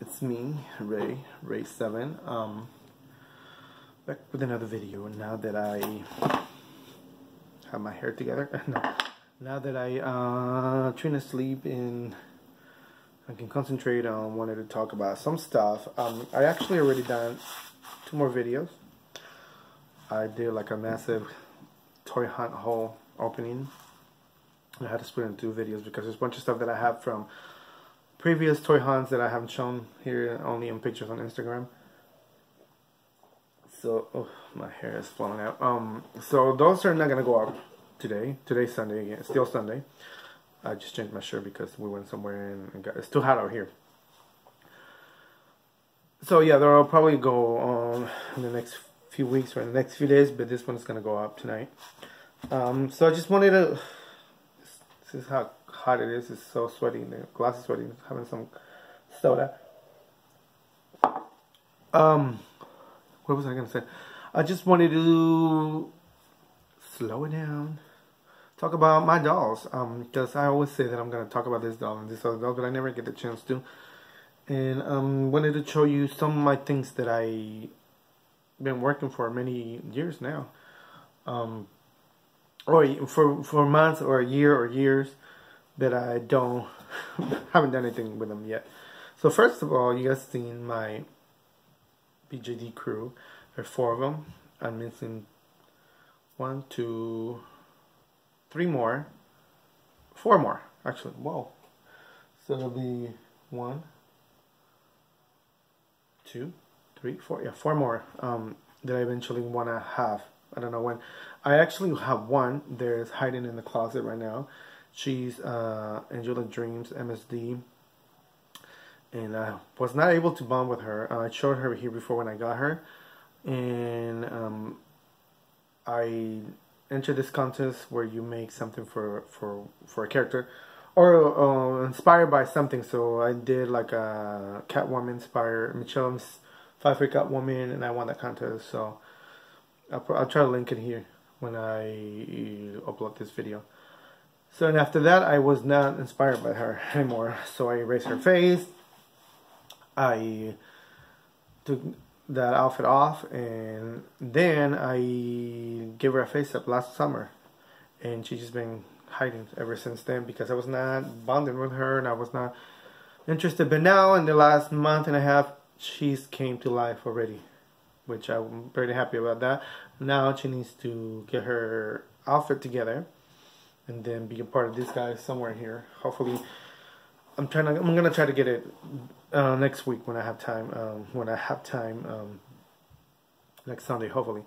it's me, Ray, Ray7, um, back with another video. Now that I have my hair together, no, now that I uh, trying to sleep and I can concentrate on wanted to talk about some stuff. Um, I actually already done two more videos. I did like a massive toy hunt haul opening. I had to split it into two videos because there's a bunch of stuff that I have from previous toy hunts that I haven't shown here, only in pictures on Instagram. So, oh, my hair is falling out. Um, so those are not gonna go up today. Today's Sunday again, still Sunday. I just changed my shirt because we went somewhere and got, it's too hot out here. So yeah, they'll probably go on in the next few weeks or in the next few days, but this one's gonna go up tonight. Um, so I just wanted to. This is how hot it is. It's so sweaty. The glass is sweaty. Having some soda. Um, what was I gonna say? I just wanted to slow it down. Talk about my dolls. Um, because I always say that I'm gonna talk about this doll and this other doll, but I never get the chance to. And um, wanted to show you some of my things that I been working for many years now. Um, or for for months or a year or years that I don't haven't done anything with them yet. So first of all, you guys seen my BJD crew. There are four of them. I'm missing one, two, three more, four more actually. Whoa! So it'll be one, two, three, four. Yeah, four more um, that I eventually want to have. I don't know when. I actually have one. There's hiding in the closet right now. She's uh, Angela Dreams MSD. And I was not able to bond with her. I showed her here before when I got her. And um, I entered this contest where you make something for, for, for a character. Or uh, inspired by something. So I did like a Catwoman inspired. Michelle's Five Foot Catwoman. And I won that contest. So I'll, I'll try to link it here when I upload this video. So and after that, I was not inspired by her anymore. So I erased her face. I took that outfit off, and then I gave her a face up last summer, and she's just been hiding ever since then because I was not bonding with her and I was not interested. But now, in the last month and a half, she's came to life already, which I'm pretty happy about that. Now she needs to get her outfit together and then be a part of this guy somewhere here. Hopefully, I'm trying to. I'm gonna try to get it uh, next week when I have time. Um, when I have time, um, next Sunday, hopefully.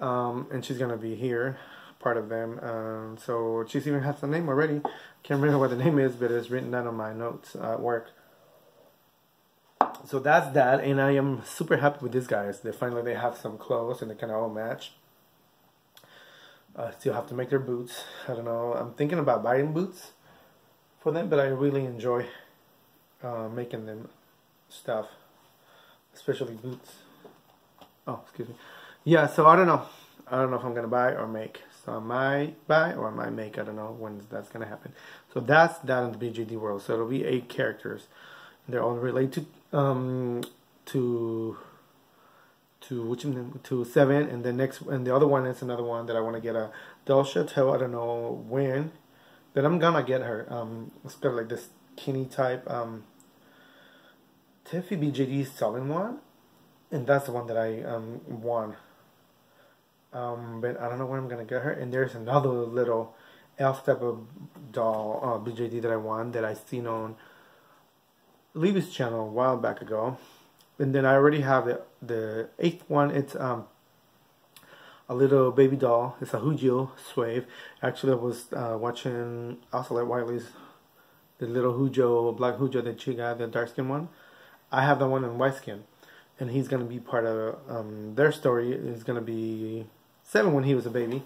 Um, and she's gonna be here, part of them. Um, so she's even has the name already. Can't remember what the name is, but it's written down on my notes at work. So that's that, and I am super happy with these guys. They finally they have some clothes and they kind of all match. I still have to make their boots. I don't know. I'm thinking about buying boots for them, but I really enjoy uh, making them stuff, especially boots. Oh, excuse me. Yeah, so I don't know. I don't know if I'm gonna buy or make. So I might buy or I might make. I don't know when that's gonna happen. So that's that in the BJD world. So it'll be eight characters. They're all related to um, to to which to seven, and the next and the other one is another one that I want to get a Doll Chateau. I don't know when, but I'm gonna get her. Um, it's got like this skinny type. Um, Tiffy BJD selling one, and that's the one that I um won. Um, but I don't know when I'm gonna get her. And there's another little elf type of doll uh, BJD that I won that I seen on Levy's channel a while back ago and then I already have the, the eighth one. It's um, a little baby doll. It's a Hujoo Swave. Actually, I was uh, watching like Wiley's the little Hujoo, black Hujoo that she got, the dark skin one. I have the one in white skin, and he's gonna be part of um, their story. Is gonna be seven when he was a baby.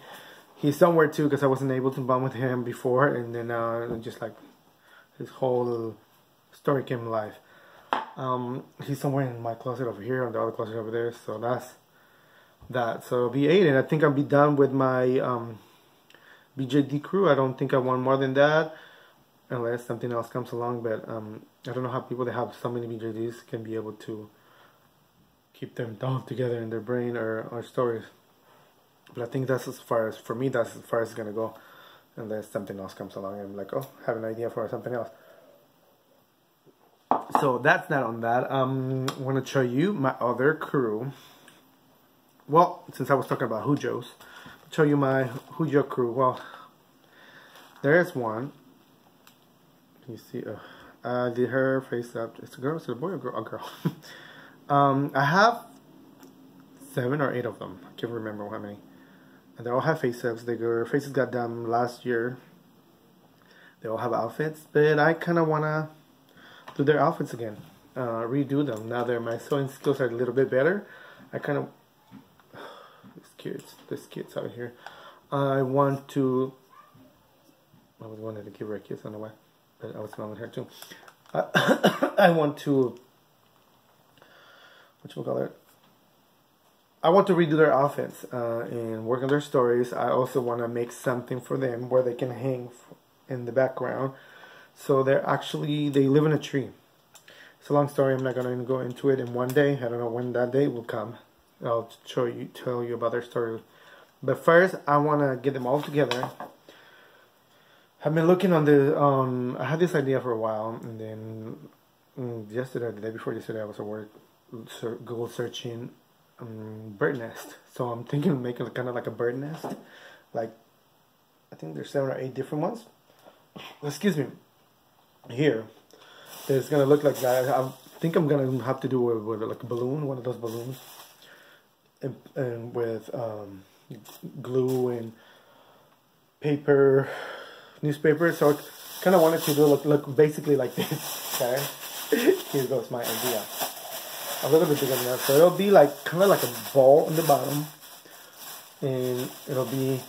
He's somewhere too because I wasn't able to bond with him before, and then uh, just like his whole story came alive. Um, he's somewhere in my closet over here, and the other closet over there. So that's that. So be eight, and I think I'll be done with my um, BJD crew. I don't think I want more than that, unless something else comes along. But um, I don't know how people that have so many BJDs can be able to keep them down together in their brain or, or stories. But I think that's as far as, for me, that's as far as it's to go. Unless something else comes along and I'm like, oh, I have an idea for something else. So that's not on that. Um, I want to show you my other crew. Well, since I was talking about Hujoos, I'll show you my Hujoo crew. Well, there's one. You see, uh, I did her face up. It's a girl, it's a boy or girl? A girl. um, I have seven or eight of them. I can't remember how many. And they all have face ups. Their faces got done last year. They all have outfits, but I kind of want to do their outfits again, uh, redo them. Now that my sewing skills are a little bit better, I kind of these kids, these kids out here. I want to. I was wanting to give her a kiss on the way, but I was smelling her too. I, I want to. What you call it? I want to redo their outfits uh, and work on their stories. I also want to make something for them where they can hang in the background. So they're actually they live in a tree. It's a long story. I'm not going to go into it in one day. I don't know when that day will come. I'll show you, tell you about their story. But first, I want to get them all together. I've been looking on the um. I had this idea for a while, and then mm, yesterday, the day before yesterday, I was at work, Google searching um, bird nest. So I'm thinking of making kind of like a bird nest. Like, I think there's seven or eight different ones. Excuse me. Here, it's gonna look like that. I think I'm gonna have to do it with like a balloon, one of those balloons, and, and with um, glue and paper, newspaper. So I kind of wanted to do look, look basically like this. Okay, here goes my idea a little bit bigger than that. So it'll be like kind of like a ball on the bottom, and it'll be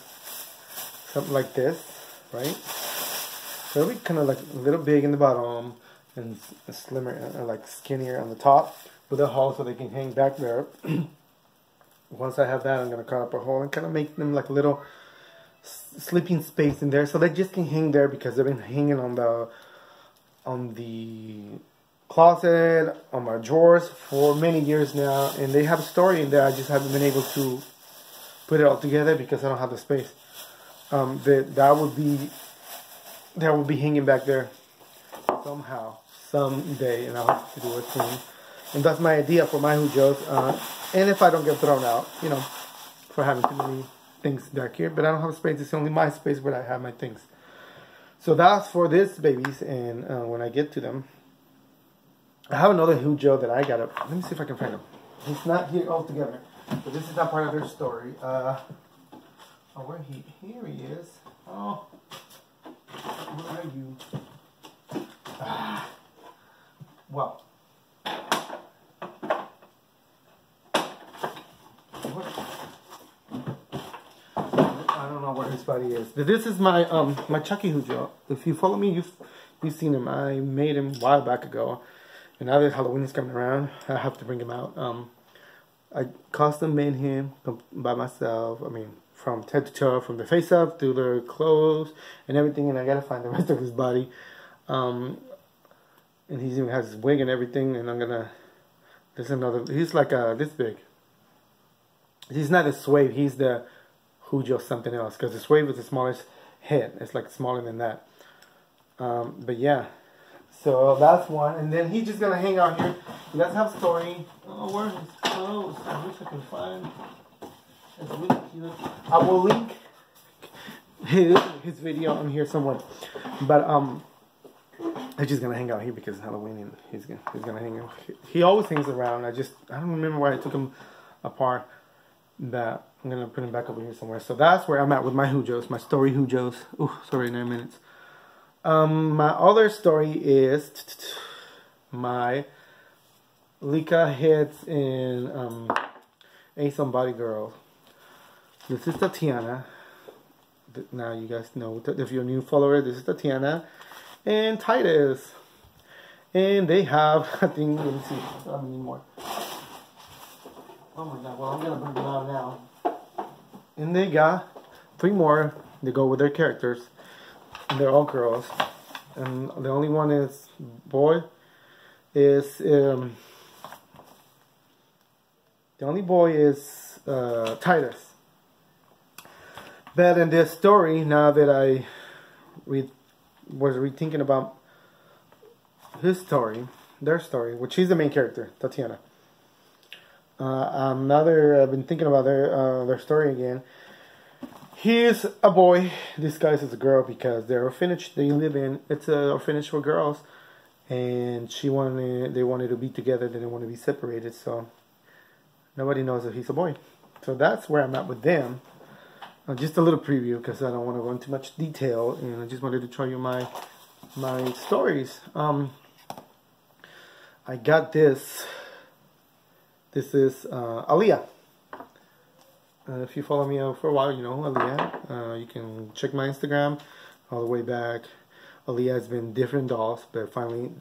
something like this, right? Be kind of like a little big in the bottom and slimmer, uh, like skinnier on the top, with a hole so they can hang back there. Once I have that, I'm gonna cut up a hole and kind of make them like a little sleeping space in there, so they just can hang there because they've been hanging on the on the closet, on my drawers for many years now, and they have a story in there. I just haven't been able to put it all together because I don't have the space. Um, that that would be that will be hanging back there somehow, someday, and I'll have to do it soon. And that's my idea for my Hujoos. Uh, and if I don't get thrown out, you know, for having too many things back here, but I don't have space. It's only my space where I have my things. So that's for this babies, and uh, when I get to them, I have another Hujoo that I got up. Let me see if I can find him. He's not here altogether, but this is not part of their story. Uh, oh, where he? Here he is. Oh, where are you? Well. I don't know where his body is. This is my um my Chucky Hujoo. If you follow me, you've you've seen him. I made him a while back ago. And now that Halloween is coming around, I have to bring him out. Um, I custom made him by myself. I mean, from head to toe, from the face up to the clothes and everything. And I gotta find the rest of his body. Um, and he even has his wig and everything. And I'm gonna. There's another. He's like uh, this big. He's not a swave. He's the Hujoo something else. Because the swave is the smallest head. It's like smaller than that. Um, but yeah. So that's one. And then he's just to hang out here. He doesn't have story. Oh, where's his clothes? I wish I could find I will link his, his video on here somewhere. But, um, he's just gonna hang out here because Halloween and he's gonna he's gonna hang out. He always hangs around. I just I don't remember why I took him apart. That I'm gonna put him back over here somewhere. So that's where I'm at with my Hujoos, my story Hujoos. Oh, sorry, nine minutes. Um, my other story is my Licca hits in um, Azone Body Girl. This is Tatiana. Now you guys know, if you're a new follower, this is Tatiana and Titus. And they have, I think, let me see, I need more. Oh my god, well I'm gonna bring them out now. And they got three more to go with their characters. And they're all girls. And the only one is boy. is um, the only boy is uh, Titus. But in this story, now that I read, was rethinking about his story, their story, which is the main character, Tatiana. Uh, um, now that I've been thinking about their uh, their story again. He's a boy disguised as a girl because their orphanage they live in it's an orphanage for girls, and she wanted they wanted to be together. They didn't want to be separated, so nobody knows if he's a boy. So that's where I'm at with them. Uh, just a little preview because I don't want to go into much detail, and I just wanted to show you my my stories. Um, I got this. This is uh, Aaliyah. Uh, if you follow me for a while, you know Aaliyah. Uh, you can check my Instagram all the way back. Aaliyah has been different dolls, but finally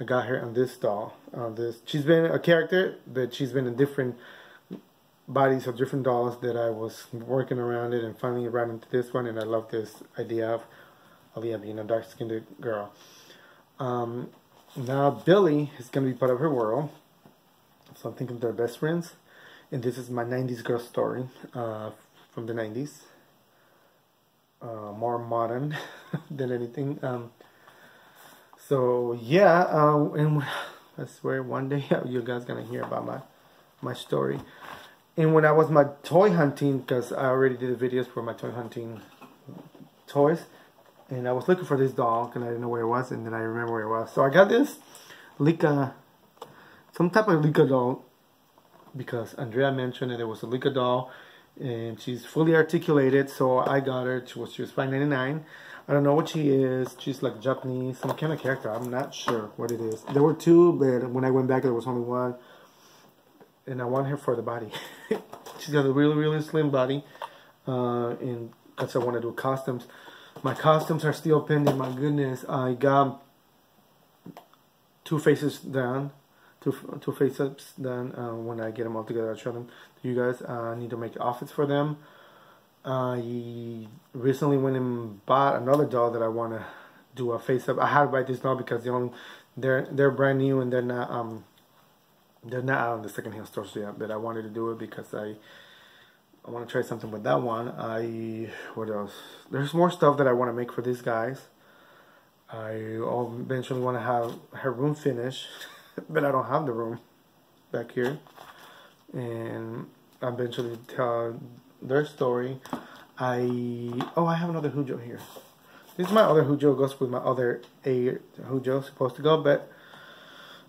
I got her on this doll. Uh, this she's been a character, but she's been a different bodies of different dolls that I was working around it, and finally ran into this one, and I love this idea of Aaliyah being a dark-skinned girl. Um, now Billy is gonna be part of her world, so I'm thinking they're best friends and this is my 90s girl story uh, from the 90s uh, more modern than anything. Um, so yeah uh, and I swear one day you guys gonna hear about my my story and when I was my toy hunting because I already did the videos for my toy hunting toys and I was looking for this doll and I didn't know where it was and then I remember where it was. So I got this Licca some type of Licca doll because Andrea mentioned that it was a Lika doll and she's fully articulated so I got her. She was, she was 5.99 I don't know what she is. She's like Japanese some kind of character. I'm not sure what it is. There were two but when I went back there was only one and I want her for the body she's got a really really slim body uh, and because I want to do costumes my costumes are still pending my goodness I got two faces done, two two face ups. Then uh, when I get them all together, I'll show them to you guys. Uh, I need to make outfits for them. I recently went and bought another doll that I want to do a face up. I had to buy this doll because only they're they're brand new and they're not um they're not out in the secondhand stores yet. But I wanted to do it because I I want to try something with that one. I what else? There's more stuff that I want to make for these guys. I eventually want to have her room finished. but I don't have the room back here. And I eventually tell their story. I oh I have another Hujoo here. This is my other Hujoo goes with my other A Hujoo supposed to go, but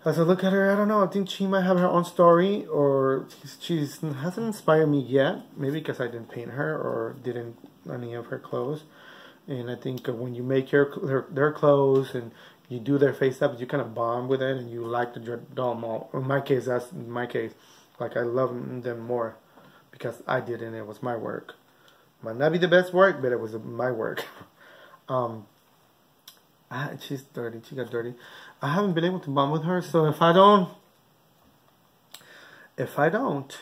I look at her, I don't know. I think she might have her own story, or she's, hasn't inspired me yet. Maybe because I didn't paint her or didn't any of her clothes. And I think when you make your their, their clothes and you do their face up, you kind of bond with it, and you like the doll more. In my case, that's in my case. Like I love them more because I did it and it was my work. Might not be the best work, but it was my work. um, I, she's dirty. She got dirty. I haven't been able to bond with her, so if I don't, if I don't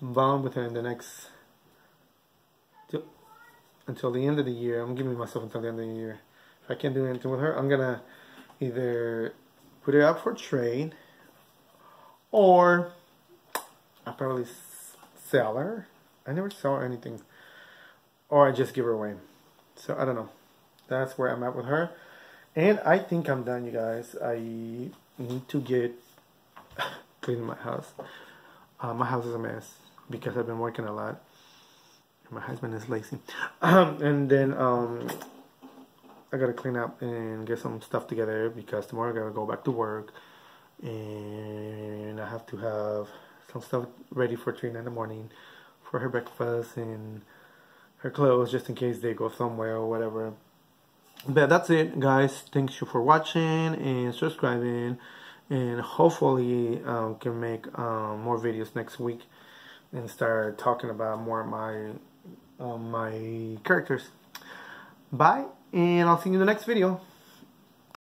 bond with her in the next until the end of the year, I'm giving myself until the end of the year if I can't do anything with her, I'm gonna either put it out for trade or I probably sell her. I never sell her anything, or I just give her away. So I don't know. That's where I'm at with her, and I think I'm done, you guys. I need to get cleaning my house. Uh, my house is a mess because I've been working a lot. My husband is lazy, um, and then um, I gotta clean up and get some stuff together because tomorrow I gotta go back to work and I have to have some stuff ready for Trina in the morning for her breakfast and her clothes just in case they go somewhere or whatever. But that's it guys. Thanks you for watching and subscribing and hopefully um, can make um, more videos next week and start talking about more of my um, my characters. Bye and I'll see you in the next video.